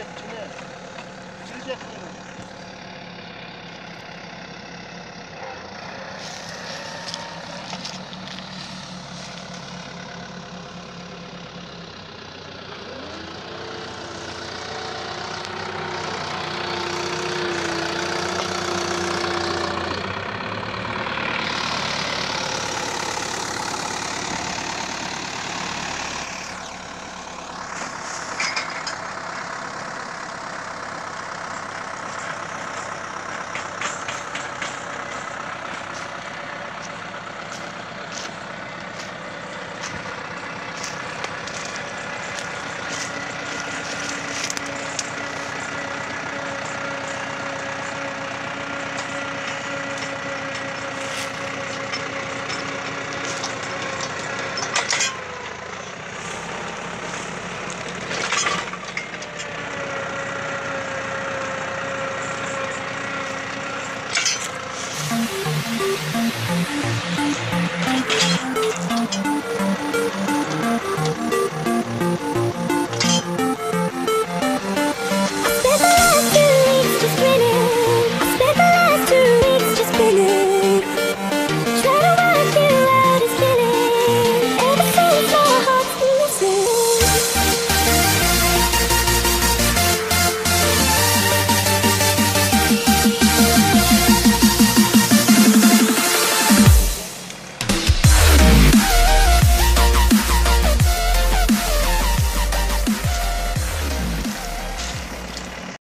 질제 붙이네. 질제 뿌리는.